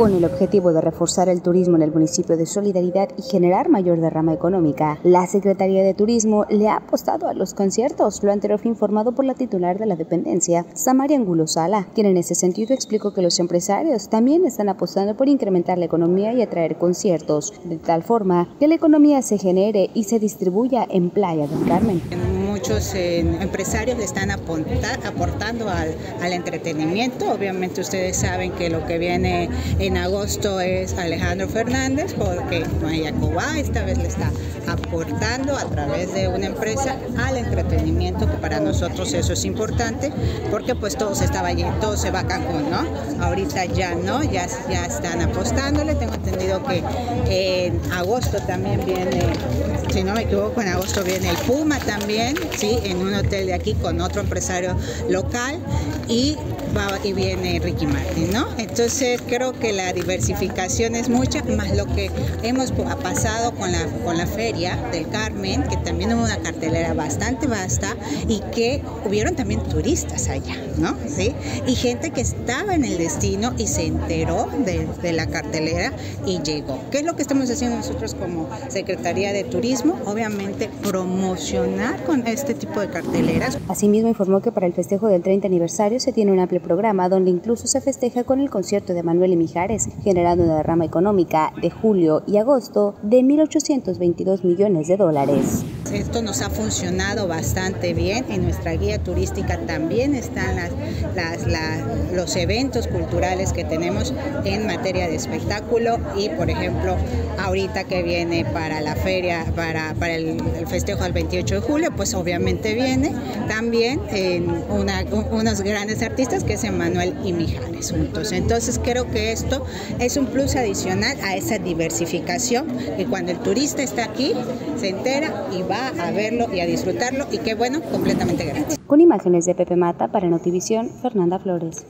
Con el objetivo de reforzar el turismo en el municipio de Solidaridad y generar mayor derrama económica, la Secretaría de Turismo le ha apostado a los conciertos, lo anterior fue informado por la titular de la dependencia, Samaria Angulo Sala, quien en ese sentido explicó que los empresarios también están apostando por incrementar la economía y atraer conciertos, de tal forma que la economía se genere y se distribuya en Playa del Carmen muchos eh, empresarios le están aportando al, entretenimiento. Obviamente ustedes saben que lo que viene en agosto es Alejandro Fernández, porque Mayacobá esta vez le está aportando a través de una empresa al entretenimiento, que para nosotros eso es importante, porque pues todo se estaba todo se va a Cancún, ¿no? Ahorita ya no, ya, ya están apostándole. Tengo entendido que en agosto también viene, si no me equivoco, en agosto viene el Puma también, ¿sí? en un hotel de aquí con otro empresario local y va y viene Ricky Martin, ¿no? Entonces creo que la diversificación es mucha, más lo que hemos pasado con la, con la feria del Carmen, que también hubo una cartelera bastante vasta y que hubieron también turistas allá, ¿no? ¿Sí? Y gente que estaba en el destino y se enteró de, de la cartelera y llegó. ¿Qué es lo que estamos haciendo nosotros como Secretaría de Turismo? Obviamente promocionar con este tipo de carteleras. Asimismo informó que para el festejo del 30 aniversario se tiene un amplio programa donde incluso se festeja con el concierto de Manuel y Mijares, generando una derrama económica de julio y agosto de 1.822 millones de dólares. Esto nos ha funcionado bastante bien. En nuestra guía turística también están los eventos culturales que tenemos en materia de espectáculo y, por ejemplo, ahorita que viene para la feria, para, para el, festejo del 28 de julio, pues obviamente viene también en unos grandes artistas que es Emanuel y Mijares juntos. Entonces creo que esto es un plus adicional a esa diversificación que cuando el turista está aquí se entera y va a verlo y a disfrutarlo y qué bueno, completamente gratis. Con imágenes de Pepe Mata para Notivisión, Fernanda Flores.